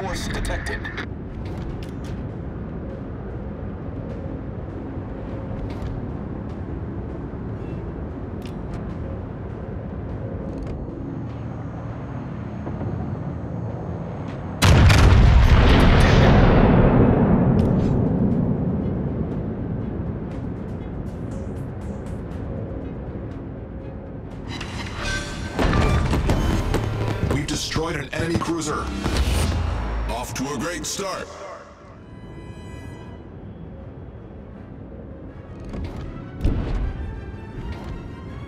Force detected. Destroyed an enemy cruiser. To a great start.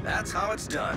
That's how it's done.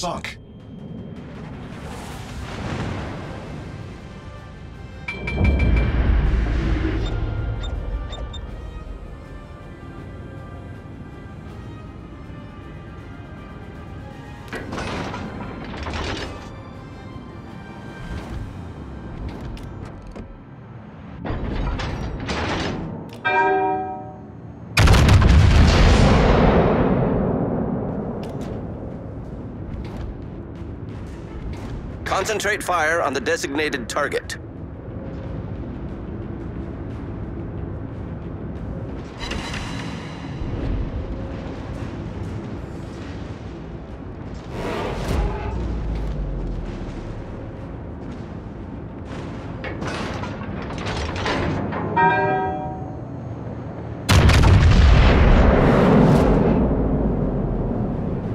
Sunk. Concentrate fire on the designated target.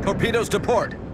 Torpedoes to port.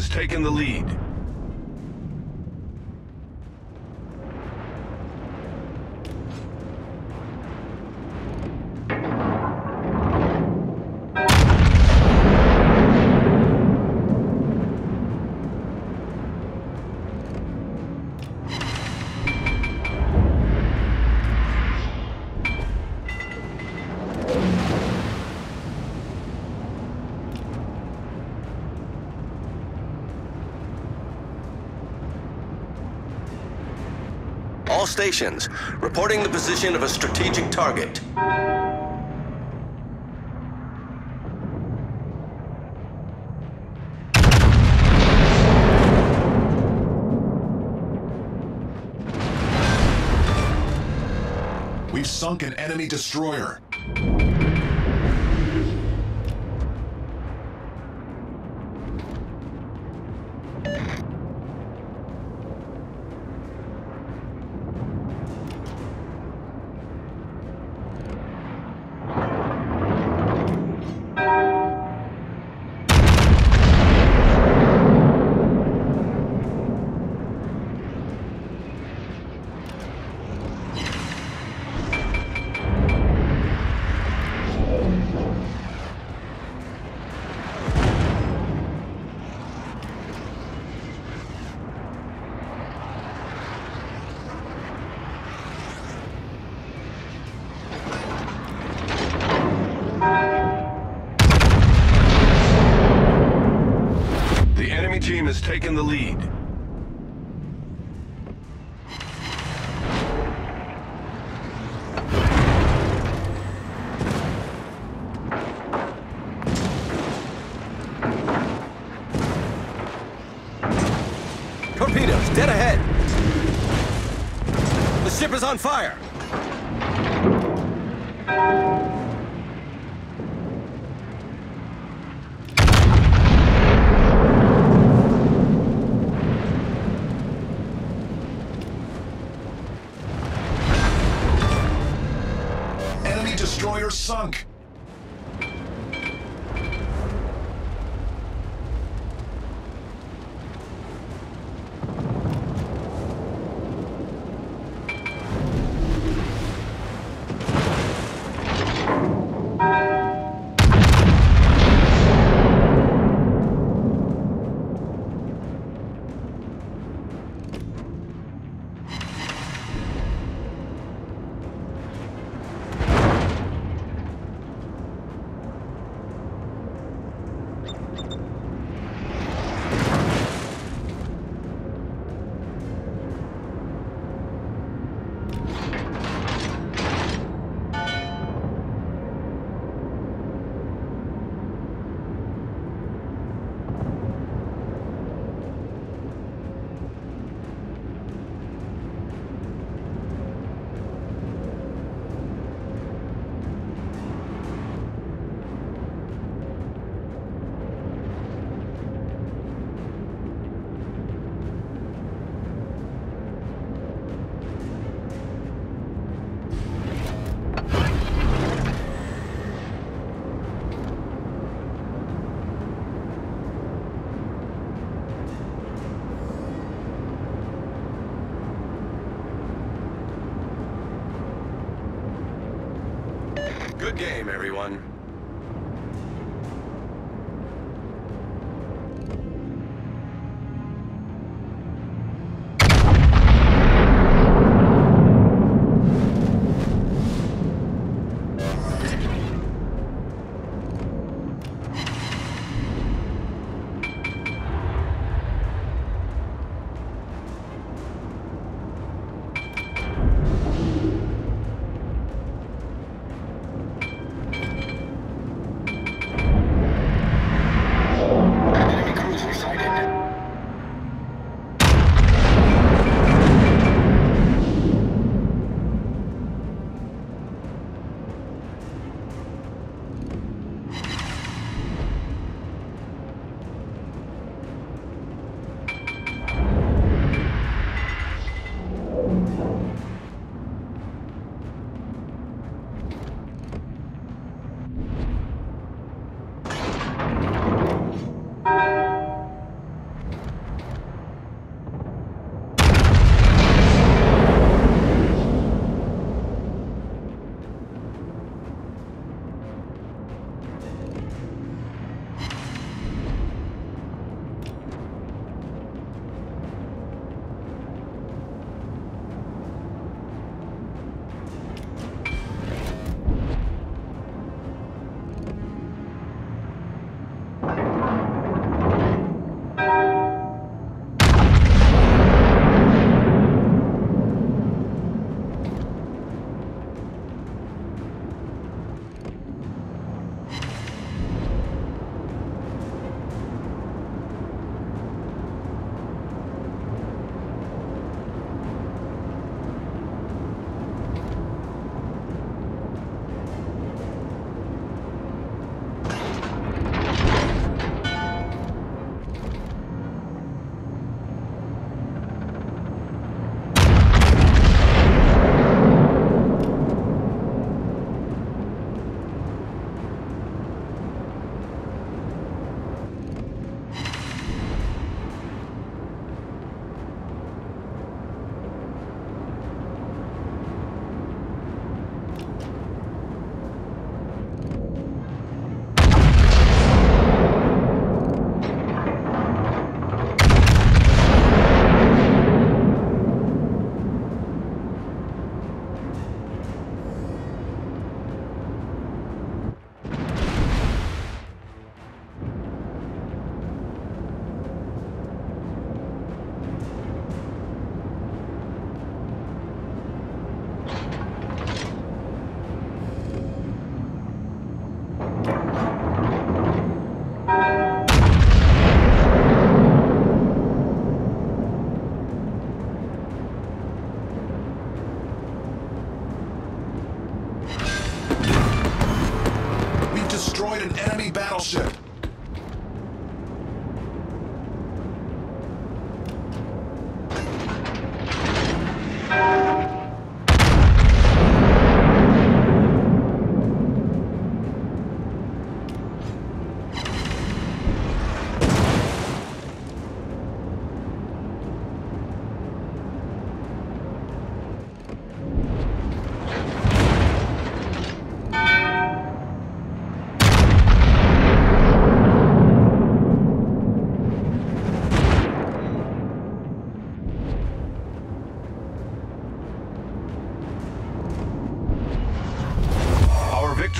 Has taken the lead. All stations, reporting the position of a strategic target. We've sunk an enemy destroyer. Taken the lead. Torpedoes, dead ahead! The ship is on fire! Sunk.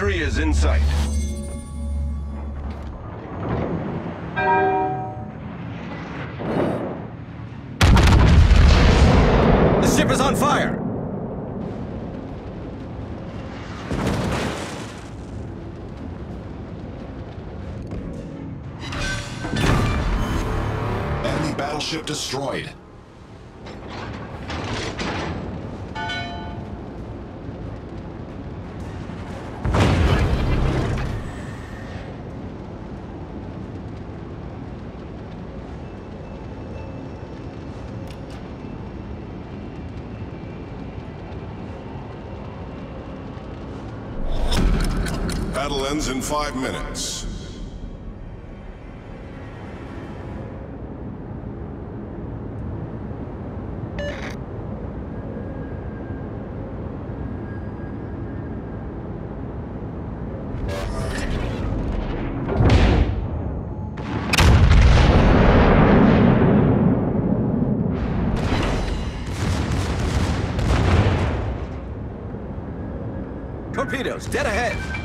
Victory is in sight. The ship is on fire! Enemy battleship destroyed. Battle ends in five minutes. Torpedoes, dead ahead!